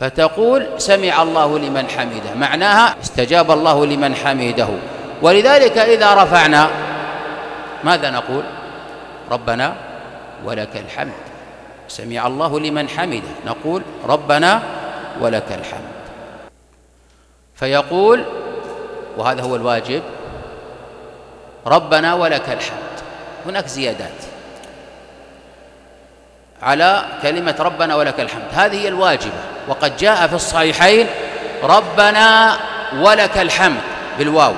فتقول سمع الله لمن حمده. معناها استجاب الله لمن حمده. ولذلك إذا رفعنا ماذا نقول؟ ربنا ولك الحمد. سمع الله لمن حمده. نقول ربنا ولك الحمد. فيقول وهذا هو الواجب ربنا ولك الحمد. هناك زيادات. على كلمة ربنا ولك الحمد. هذه هي الواجبة. وقد جاء في الصحيحين ربنا ولك الحمد بالواو.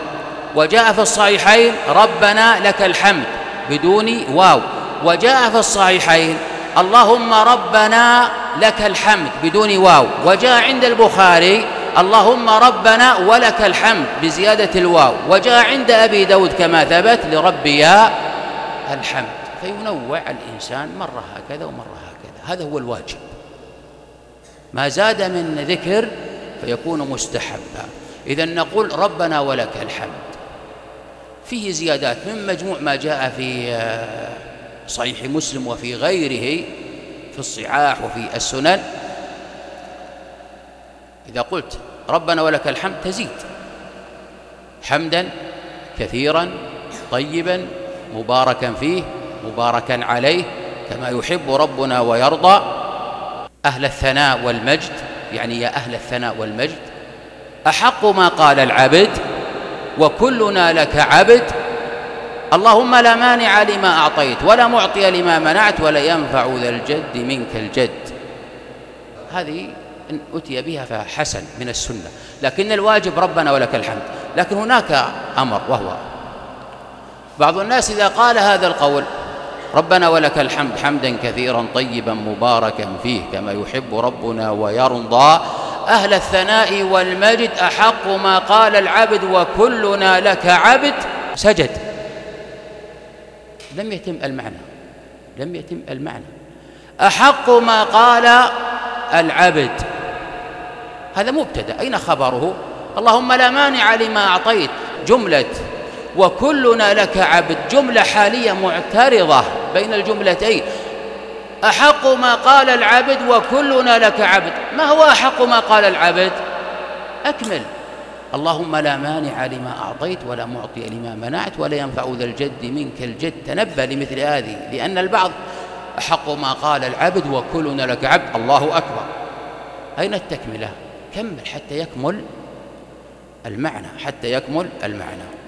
وجاء في الصحيحين ربنا لك الحمد بدون واو. وجاء في الصحيحين اللهم ربنا لك الحمد بدون واو. وجاء عند البخاري اللهم ربنا ولك الحمد بزيادة الواو. وجاء عند أبي داود كما ثبت لربي الحمد. فينوع الإنسان مرة هكذا ومرة هكذا. هذا هو الواجب. ما زاد من ذكر فيكون مستحبا. إذا نقول ربنا ولك الحمد. فيه زيادات من مجموع ما جاء في آه، صحيح مسلم وفي غيره في الصحاح وفي السنن. إذا قلت ربنا ولك الحمد تزيد. حمدا كثيرا طيبا مباركا فيه مباركا عليه كما يحب ربنا ويرضى. أهل الثناء والمجد يعني يا أهل الثناء والمجد أحق ما قال العبد وكلنا لك عبد. اللهم لا مانع لما أعطيت ولا معطي لما منعت ولا ينفع ذا الجد منك الجد. هذه إن أتي بها فحسن من السنة. لكن الواجب ربنا ولك الحمد. لكن هناك أمر وهو بعض الناس إذا قال هذا القول ربنا ولك الحمد حمدا كثيرا طيبا مباركا فيه كما يحب ربنا ويرضى. أهل الثناء والمجد أحق ما قال العبد وكلنا لك عبد. سجد. لم يتم المعنى. لم يتم المعنى. أحق ما قال العبد. هذا مبتدأ. أين خبره؟ اللهم لا مانع لما أعطيت. جملة. وكلنا لك عبد. جملة حالية معترضة. بين الجملتين. أحق ما قال العبد وكلنا لك عبد. ما هو أحق ما قال العبد؟ أكمل. اللهم لا مانع لما أعطيت ولا معطي لما منعت ولا ينفع ذا الجد منك الجد. تنبه لمثل هذه لأن البعض أحق ما قال العبد وكلنا لك عبد. الله أكبر. أين التكملة؟ كمل حتى يكمل المعنى حتى يكمل المعنى.